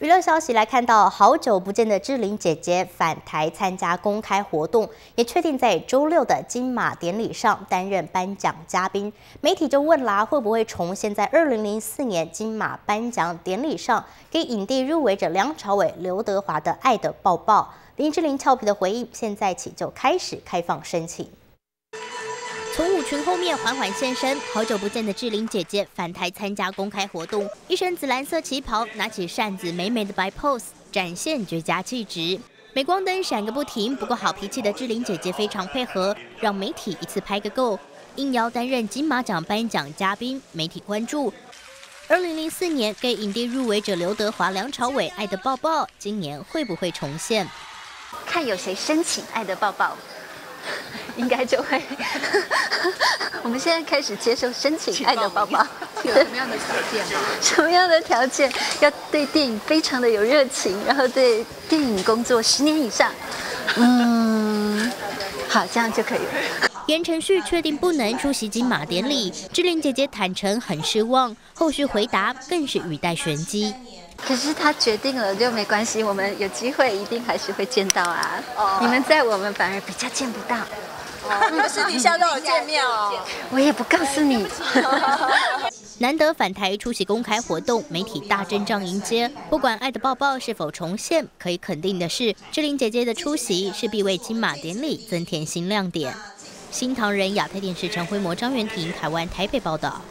娱乐消息来看到，好久不见的志玲姐姐返台参加公开活动，也确定在周六的金马典礼上担任颁奖嘉宾。媒体就问啦，会不会重现在二零零四年金马颁奖典礼上给影帝入围者梁朝伟、刘德华的《爱的抱抱》？林志玲俏皮的回应，现在起就开始开放申请。群后面缓缓现身，好久不见的志玲姐姐返台参加公开活动，一身紫蓝色旗袍，拿起扇子，美美的摆 pose，展现绝佳气质。镁光灯闪个不停，不过好脾气的志玲姐姐非常配合，让媒体一次拍个够，应邀担任金马奖颁奖嘉宾。媒体关注，二零零四年给影帝入围者刘德华、梁朝伟《爱的抱抱》，今年会不会重现？看有谁申请《爱的抱抱》。应该就会。我们现在开始接受申请《爱的抱抱》，有什么样的条件？什么样的条件？要对电影非常的有热情，然后对电影工作十年以上。嗯，好，这样就可以了。言承旭确定不能出席金马典礼，志玲姐姐坦诚很失望，后续回答更是语带玄机。可是他决定了就没关系，我们有机会一定还是会见到啊。哦你们在我们反而比较见不到。你们私底下都有见面哦。我也不告诉你。难得返台出席公开活动，媒体大阵仗迎接。不管《爱的抱抱》是否重现，可以肯定的是，志玲姐姐的出席势必为金马典礼增添新亮点。新唐人亚太电视陈辉模、张元婷，台湾台北报道。